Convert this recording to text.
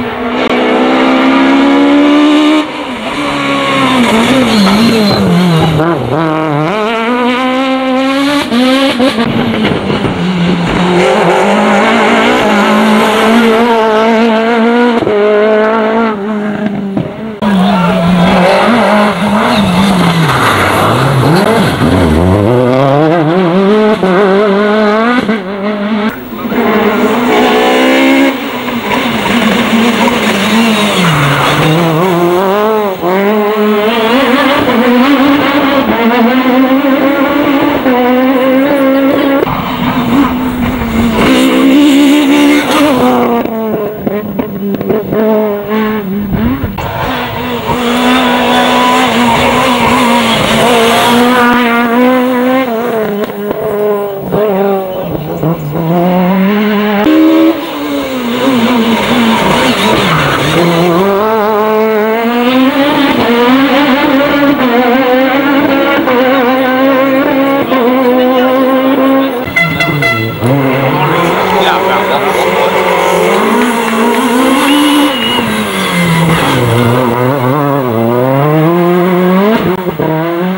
อย Música